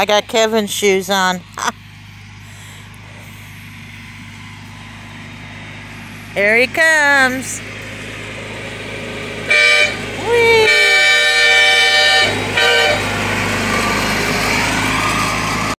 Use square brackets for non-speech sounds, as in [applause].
I got Kevin's shoes on. [laughs] Here he comes.